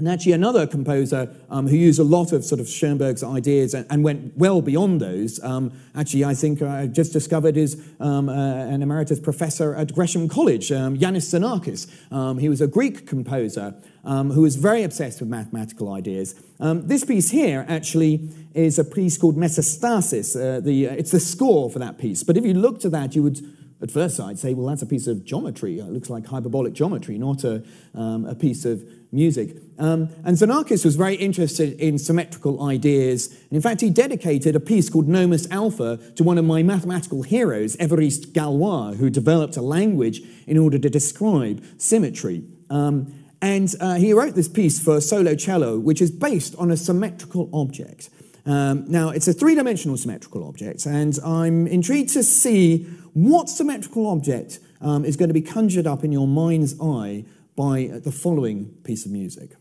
And actually, another composer um, who used a lot of sort of Schoenberg's ideas and, and went well beyond those, um, actually, I think I just discovered is um, uh, an emeritus professor at Gresham College, um, Iannis Xenakis. Um, he was a Greek composer um, who was very obsessed with mathematical ideas. this piece here actually is a piece called Metastaseis. Uh, the, uh, it's the score for that piece. But if you looked at that, you would at first sight say, well, that's a piece of geometry. It looks like hyperbolic geometry, not a, um, a piece of music. Um, and Xenakis was very interested in symmetrical ideas. And in fact, he dedicated a piece called Nomos Alpha to one of my mathematical heroes, Évariste Galois, who developed a language in order to describe symmetry. Um, and uh, he wrote this piece for solo cello, which is based on a symmetrical object. Um, now, it's a three dimensional symmetrical object, and I'm intrigued to see what symmetrical object um, is going to be conjured up in your mind's eye by the following piece of music.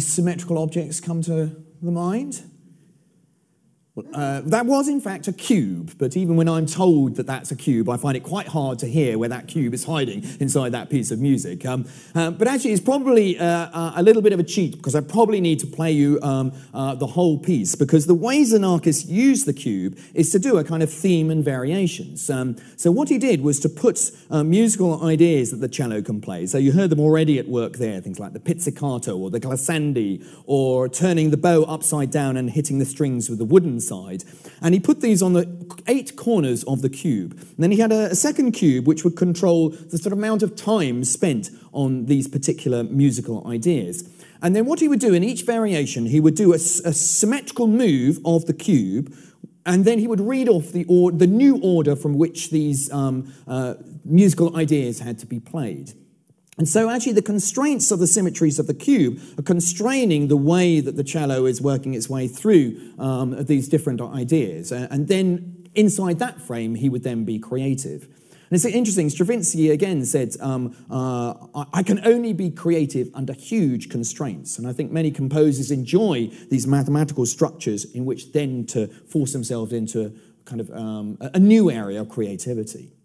Symmetrical objects come to the mind? Uh, that was, in fact, a cube, but even when I'm told that that's a cube, I find it quite hard to hear where that cube is hiding inside that piece of music. Um, uh, but actually, it's probably uh, uh a little bit of a cheat because I probably need to play you um, uh, the whole piece because the way Xenakis used the cube is to do a kind of theme and variations. Um, so what he did was to put uh, musical ideas that the cello can play. So you heard them already at work there, things like the pizzicato or the glissandi or turning the bow upside down and hitting the strings with the wooden side. And he put these on the eight corners of the cube. And then he had a, a second cube which would control the sort of amount of time spent on these particular musical ideas. And then what he would do in each variation, he would do a, a symmetrical move of the cube, and then he would read off the, or, the new order from which these um, uh, musical ideas had to be played. And so, actually, the constraints of the symmetries of the cube are constraining the way that the cello is working its way through um, these different ideas. And then, inside that frame, he would then be creative. And it's interesting, Stravinsky again said, um, uh, I can only be creative under huge constraints. And I think many composers enjoy these mathematical structures in which then to force themselves into kind of um, a new area of creativity.